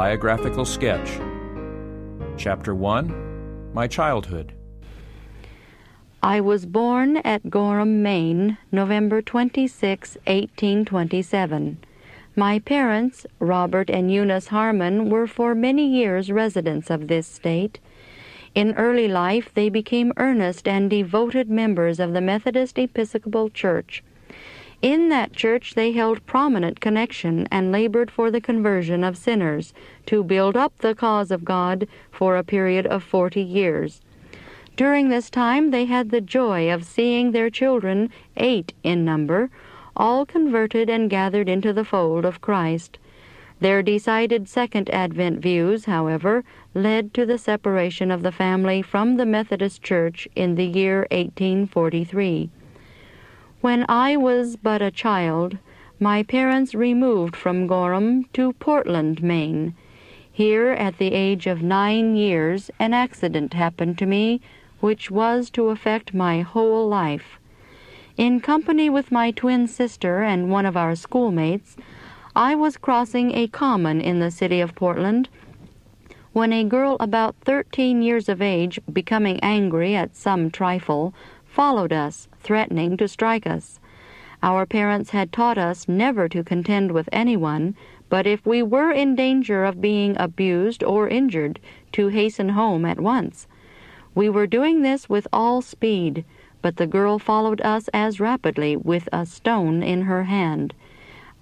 Biographical Sketch. Chapter 1 My Childhood. I was born at Gorham, Maine, November 26, 1827. My parents, Robert and Eunice Harmon, were for many years residents of this state. In early life, they became earnest and devoted members of the Methodist Episcopal Church. In that church they held prominent connection and labored for the conversion of sinners, to build up the cause of God for a period of forty years. During this time they had the joy of seeing their children, eight in number, all converted and gathered into the fold of Christ. Their decided Second Advent views, however, led to the separation of the family from the Methodist Church in the year 1843. When I was but a child, my parents removed from Gorham to Portland, Maine. Here, at the age of nine years, an accident happened to me which was to affect my whole life. In company with my twin sister and one of our schoolmates, I was crossing a common in the city of Portland when a girl about thirteen years of age, becoming angry at some trifle, followed us, threatening to strike us. Our parents had taught us never to contend with anyone, but if we were in danger of being abused or injured, to hasten home at once. We were doing this with all speed, but the girl followed us as rapidly with a stone in her hand.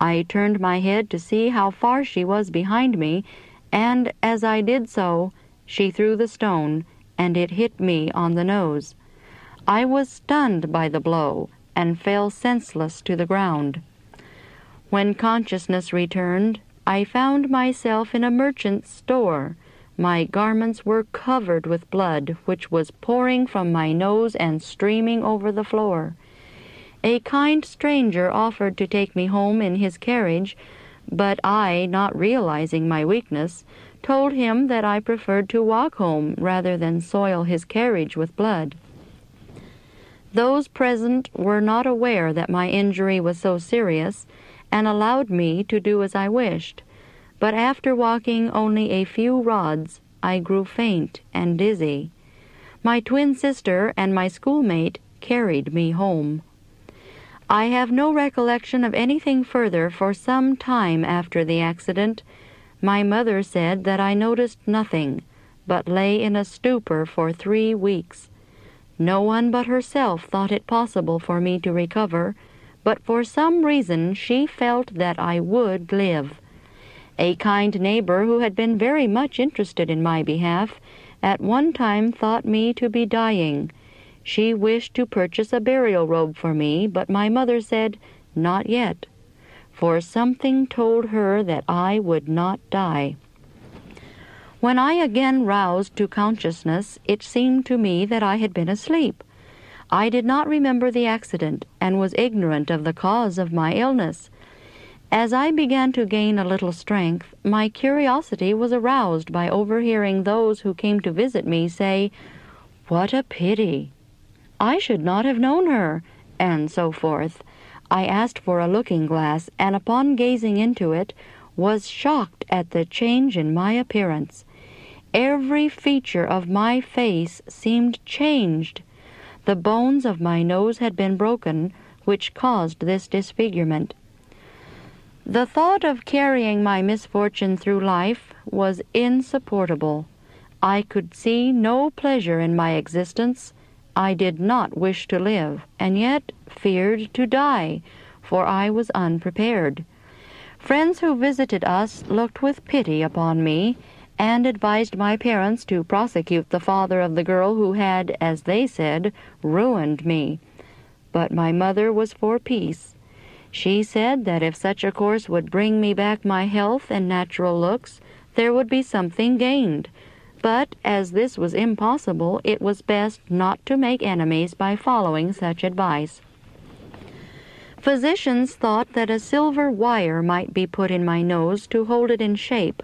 I turned my head to see how far she was behind me, and as I did so, she threw the stone, and it hit me on the nose. I was stunned by the blow and fell senseless to the ground. When consciousness returned, I found myself in a merchant's store. My garments were covered with blood, which was pouring from my nose and streaming over the floor. A kind stranger offered to take me home in his carriage, but I, not realizing my weakness, told him that I preferred to walk home rather than soil his carriage with blood. Those present were not aware that my injury was so serious and allowed me to do as I wished, but after walking only a few rods, I grew faint and dizzy. My twin sister and my schoolmate carried me home. I have no recollection of anything further for some time after the accident. My mother said that I noticed nothing, but lay in a stupor for three weeks. No one but herself thought it possible for me to recover, but for some reason she felt that I would live. A kind neighbor who had been very much interested in my behalf at one time thought me to be dying. She wished to purchase a burial robe for me, but my mother said, Not yet, for something told her that I would not die. When I again roused to consciousness, it seemed to me that I had been asleep. I did not remember the accident and was ignorant of the cause of my illness. As I began to gain a little strength, my curiosity was aroused by overhearing those who came to visit me say, What a pity! I should not have known her, and so forth. I asked for a looking glass, and upon gazing into it, was shocked at the change in my appearance. Every feature of my face seemed changed. The bones of my nose had been broken, which caused this disfigurement. The thought of carrying my misfortune through life was insupportable. I could see no pleasure in my existence. I did not wish to live, and yet feared to die, for I was unprepared. Friends who visited us looked with pity upon me and advised my parents to prosecute the father of the girl who had, as they said, ruined me. But my mother was for peace. She said that if such a course would bring me back my health and natural looks, there would be something gained. But as this was impossible, it was best not to make enemies by following such advice. Physicians thought that a silver wire might be put in my nose to hold it in shape,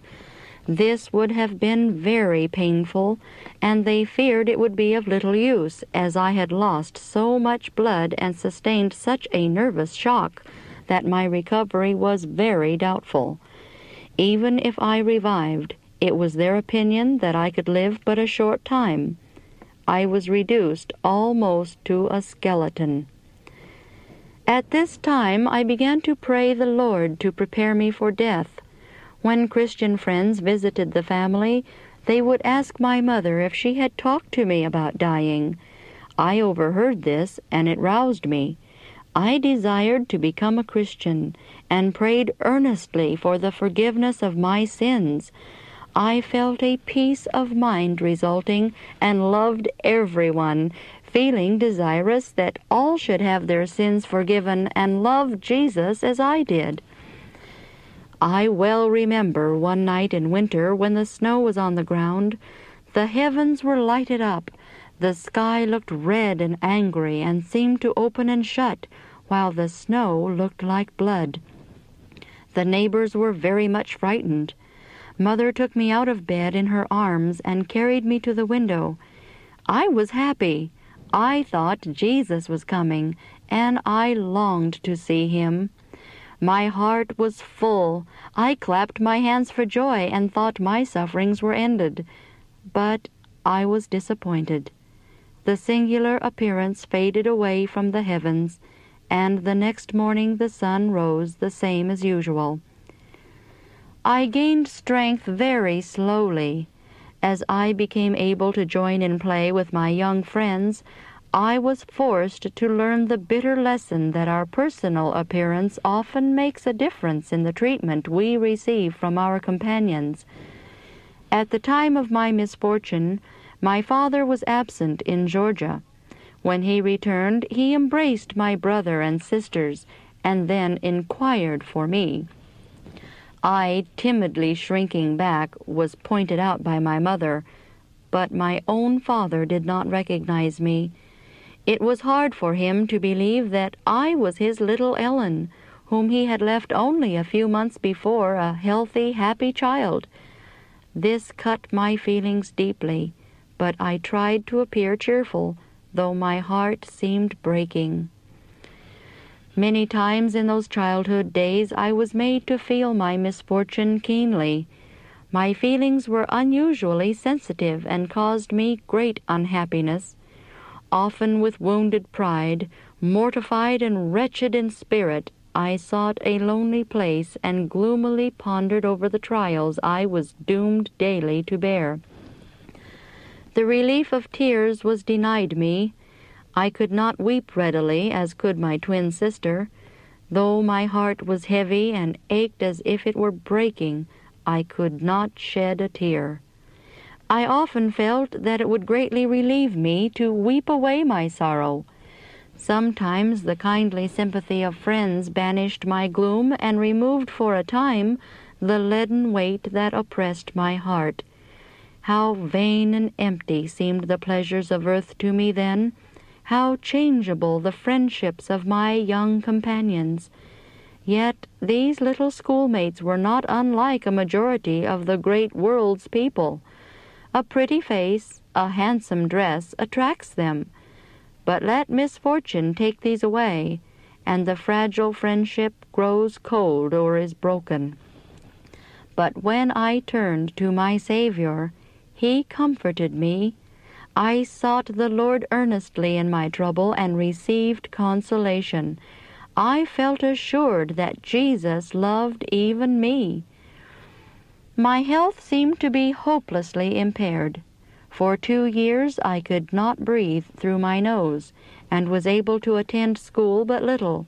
this would have been very painful, and they feared it would be of little use, as I had lost so much blood and sustained such a nervous shock that my recovery was very doubtful. Even if I revived, it was their opinion that I could live but a short time. I was reduced almost to a skeleton. At this time I began to pray the Lord to prepare me for death. When Christian friends visited the family, they would ask my mother if she had talked to me about dying. I overheard this, and it roused me. I desired to become a Christian, and prayed earnestly for the forgiveness of my sins. I felt a peace of mind resulting, and loved everyone, feeling desirous that all should have their sins forgiven and love Jesus as I did. I well remember one night in winter when the snow was on the ground. The heavens were lighted up. The sky looked red and angry and seemed to open and shut, while the snow looked like blood. The neighbors were very much frightened. Mother took me out of bed in her arms and carried me to the window. I was happy. I thought Jesus was coming, and I longed to see him. My heart was full. I clapped my hands for joy and thought my sufferings were ended. But I was disappointed. The singular appearance faded away from the heavens, and the next morning the sun rose the same as usual. I gained strength very slowly. As I became able to join in play with my young friends, I was forced to learn the bitter lesson that our personal appearance often makes a difference in the treatment we receive from our companions. At the time of my misfortune, my father was absent in Georgia. When he returned, he embraced my brother and sisters, and then inquired for me. I, timidly shrinking back, was pointed out by my mother, but my own father did not recognize me. It was hard for him to believe that I was his little Ellen, whom he had left only a few months before a healthy, happy child. This cut my feelings deeply, but I tried to appear cheerful, though my heart seemed breaking. Many times in those childhood days I was made to feel my misfortune keenly. My feelings were unusually sensitive and caused me great unhappiness. Often with wounded pride, mortified and wretched in spirit, I sought a lonely place and gloomily pondered over the trials I was doomed daily to bear. The relief of tears was denied me, I could not weep readily as could my twin sister. Though my heart was heavy and ached as if it were breaking, I could not shed a tear. I often felt that it would greatly relieve me to weep away my sorrow. Sometimes the kindly sympathy of friends banished my gloom and removed for a time the leaden weight that oppressed my heart. How vain and empty seemed the pleasures of earth to me then, how changeable the friendships of my young companions. Yet these little schoolmates were not unlike a majority of the great world's people. A pretty face, a handsome dress attracts them. But let misfortune take these away, and the fragile friendship grows cold or is broken. But when I turned to my Savior, He comforted me I sought the Lord earnestly in my trouble and received consolation. I felt assured that Jesus loved even me. My health seemed to be hopelessly impaired. For two years I could not breathe through my nose, and was able to attend school but little.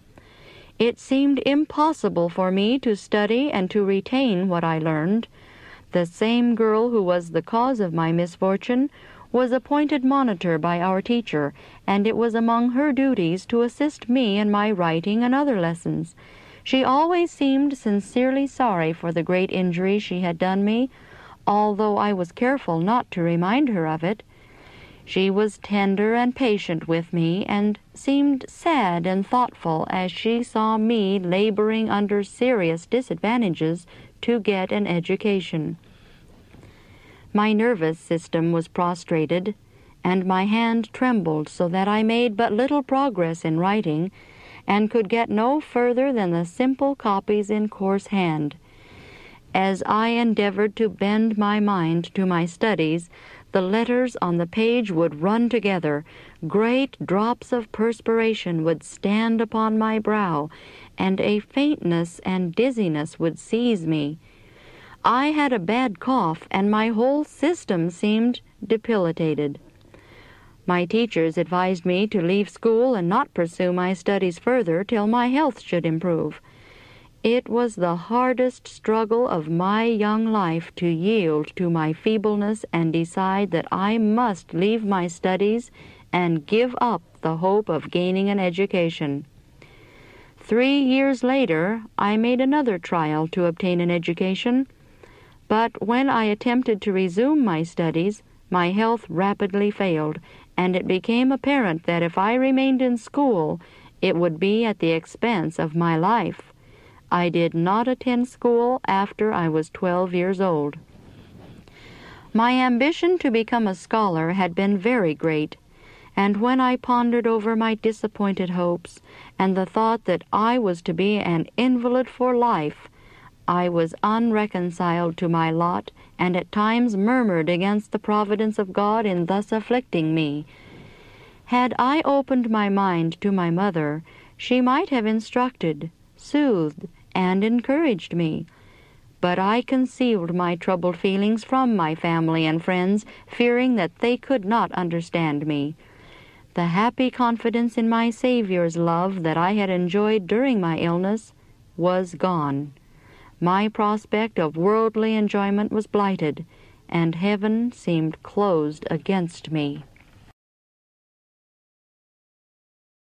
It seemed impossible for me to study and to retain what I learned. The same girl who was the cause of my misfortune was appointed monitor by our teacher, and it was among her duties to assist me in my writing and other lessons. She always seemed sincerely sorry for the great injury she had done me, although I was careful not to remind her of it. She was tender and patient with me, and seemed sad and thoughtful as she saw me laboring under serious disadvantages to get an education. My nervous system was prostrated, and my hand trembled so that I made but little progress in writing, and could get no further than the simple copies in coarse hand. As I endeavored to bend my mind to my studies, the letters on the page would run together. Great drops of perspiration would stand upon my brow, and a faintness and dizziness would seize me. I had a bad cough, and my whole system seemed debilitated. My teachers advised me to leave school and not pursue my studies further till my health should improve. It was the hardest struggle of my young life to yield to my feebleness and decide that I must leave my studies and give up the hope of gaining an education. Three years later, I made another trial to obtain an education, but when I attempted to resume my studies, my health rapidly failed, and it became apparent that if I remained in school, it would be at the expense of my life. I did not attend school after I was 12 years old. My ambition to become a scholar had been very great, and when I pondered over my disappointed hopes and the thought that I was to be an invalid for life, I was unreconciled to my lot and at times murmured against the providence of God in thus afflicting me. Had I opened my mind to my mother, she might have instructed, soothed, and encouraged me. But I concealed my troubled feelings from my family and friends, fearing that they could not understand me. The happy confidence in my Saviour's love that I had enjoyed during my illness was gone. My prospect of worldly enjoyment was blighted, and heaven seemed closed against me.